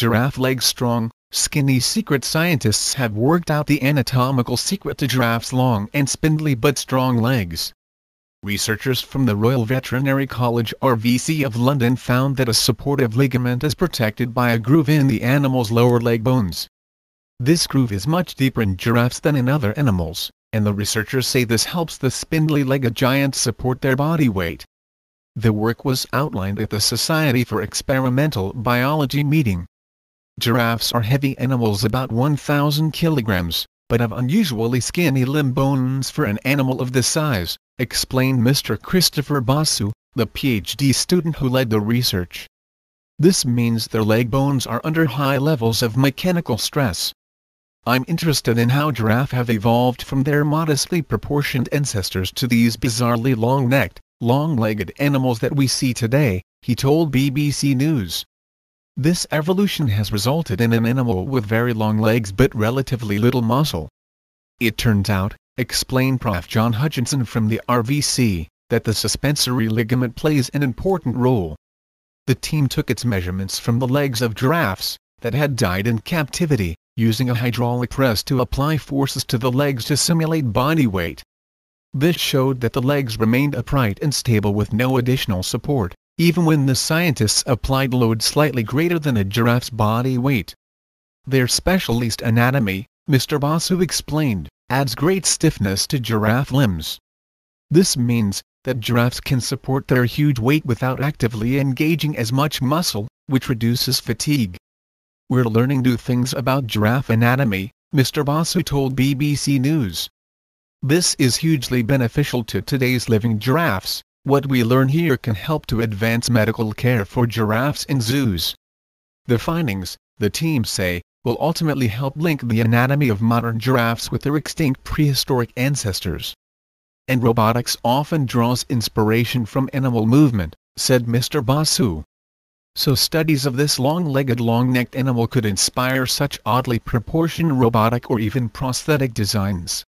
giraffe legs strong, skinny secret scientists have worked out the anatomical secret to giraffes' long and spindly but strong legs. Researchers from the Royal Veterinary College RVC of London found that a supportive ligament is protected by a groove in the animal's lower leg bones. This groove is much deeper in giraffes than in other animals, and the researchers say this helps the spindly-legged giants support their body weight. The work was outlined at the Society for Experimental Biology meeting. Giraffes are heavy animals about 1,000 kilograms, but have unusually skinny limb bones for an animal of this size, explained Mr. Christopher Basu, the PhD student who led the research. This means their leg bones are under high levels of mechanical stress. I'm interested in how giraffe have evolved from their modestly proportioned ancestors to these bizarrely long-necked, long-legged animals that we see today, he told BBC News. This evolution has resulted in an animal with very long legs but relatively little muscle. It turns out, explained Prof. John Hutchinson from the RVC, that the suspensory ligament plays an important role. The team took its measurements from the legs of giraffes that had died in captivity, using a hydraulic press to apply forces to the legs to simulate body weight. This showed that the legs remained upright and stable with no additional support, even when the scientists applied load slightly greater than a giraffe's body weight. Their specialist anatomy, Mr. Basu explained, adds great stiffness to giraffe limbs. This means that giraffes can support their huge weight without actively engaging as much muscle, which reduces fatigue. We're learning new things about giraffe anatomy, Mr. Basu told BBC News. This is hugely beneficial to today's living giraffes. What we learn here can help to advance medical care for giraffes in zoos. The findings, the team say, will ultimately help link the anatomy of modern giraffes with their extinct prehistoric ancestors. And robotics often draws inspiration from animal movement, said Mr. Basu. So studies of this long-legged long-necked animal could inspire such oddly proportioned robotic or even prosthetic designs.